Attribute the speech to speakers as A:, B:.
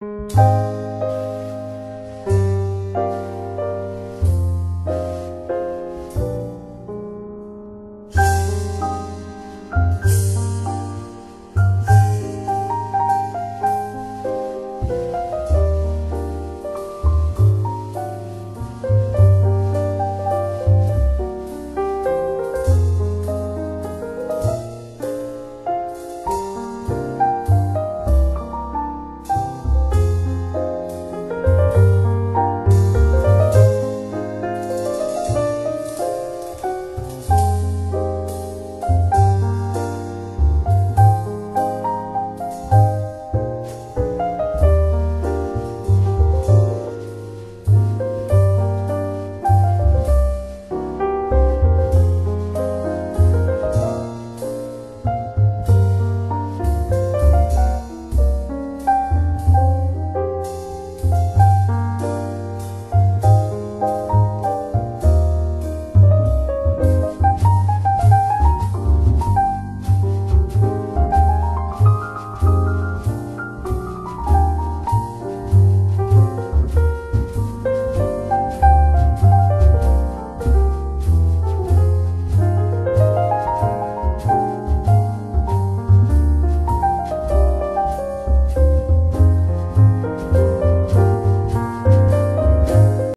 A: you.